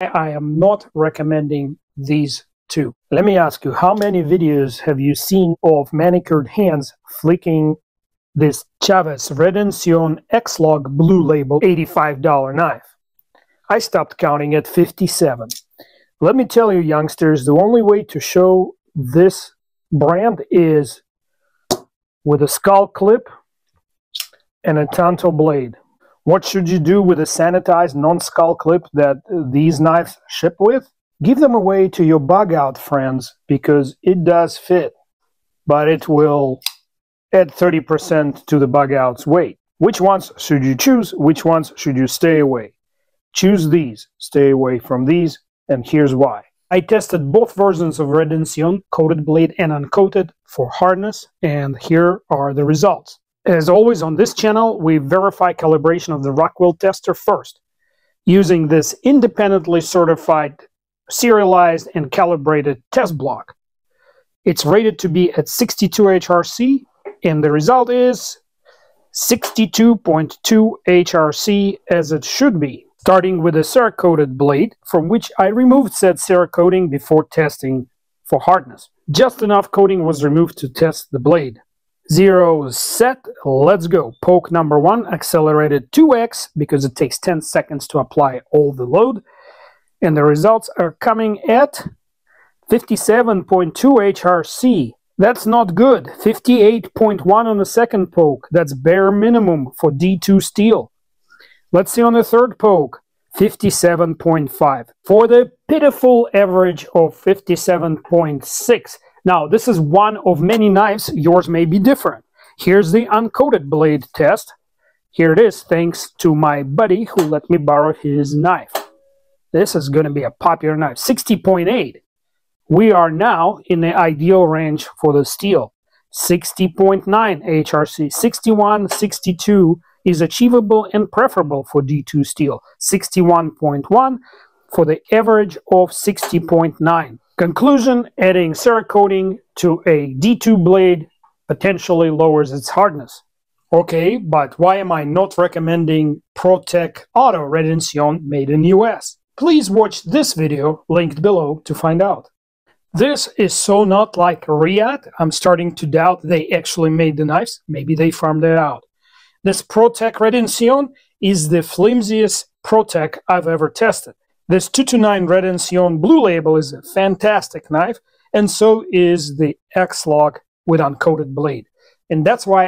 I am not recommending these two. Let me ask you, how many videos have you seen of manicured hands flicking this Chaves Redención X-lock Blue Label $85 knife? I stopped counting at 57. Let me tell you, youngsters, the only way to show this brand is with a skull clip and a tanto blade. What should you do with a sanitized non-skull clip that these knives ship with? Give them away to your bug out friends because it does fit, but it will add 30% to the bug out's weight. Which ones should you choose? Which ones should you stay away? Choose these, stay away from these, and here's why. I tested both versions of Redención, coated blade and uncoated, for hardness, and here are the results. As always on this channel, we verify calibration of the Rockwell tester first, using this independently certified, serialized, and calibrated test block. It's rated to be at 62 HRC, and the result is 62.2 HRC as it should be, starting with a Cerakoted blade, from which I removed said Cerakoting before testing for hardness. Just enough coating was removed to test the blade. Zero set, let's go. Poke number one, accelerated 2x because it takes 10 seconds to apply all the load. And the results are coming at 57.2 HRC. That's not good. 58.1 on the second poke. That's bare minimum for D2 steel. Let's see on the third poke. 57.5 for the pitiful average of 57.6. Now, this is one of many knives. Yours may be different. Here's the uncoated blade test. Here it is, thanks to my buddy who let me borrow his knife. This is going to be a popular knife. 60.8. We are now in the ideal range for the steel. 60.9 HRC. 61, 62 is achievable and preferable for D2 steel. 61.1 for the average of 60.9. Conclusion, adding Cerakoting to a D2 blade potentially lowers its hardness. Okay, but why am I not recommending ProTech Auto Redención made in the US? Please watch this video linked below to find out. This is so not like Reate, I'm starting to doubt they actually made the knives. Maybe they farmed it out. This ProTech Redención is the flimsiest ProTech I've ever tested. This 229 Redención Blue Label is a fantastic knife, and so is the X-lock with uncoated blade. And that's why